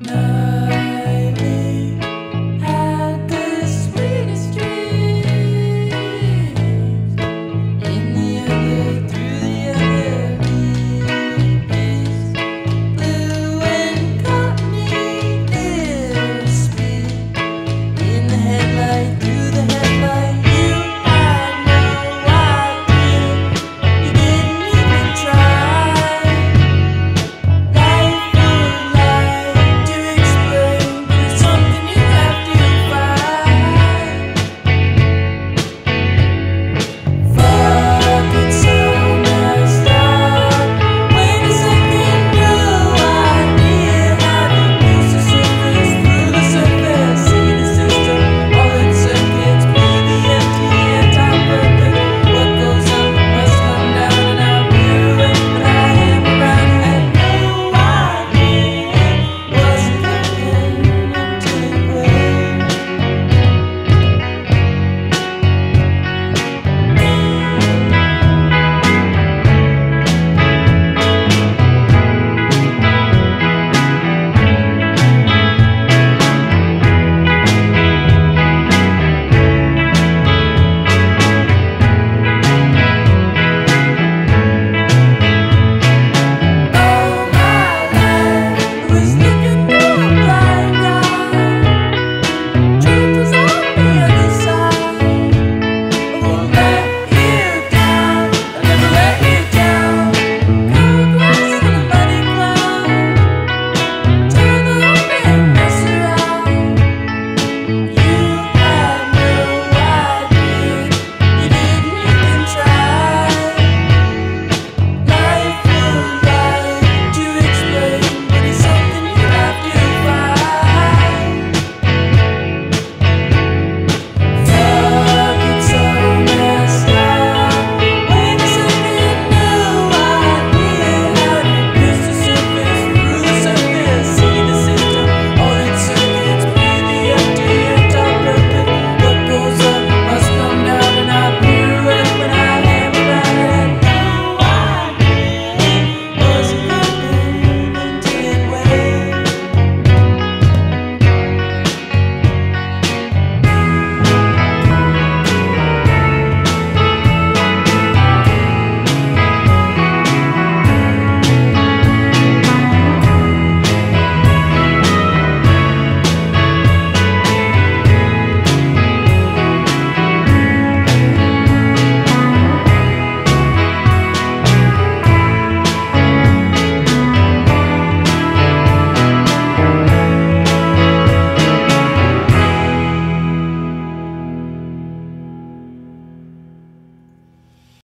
No.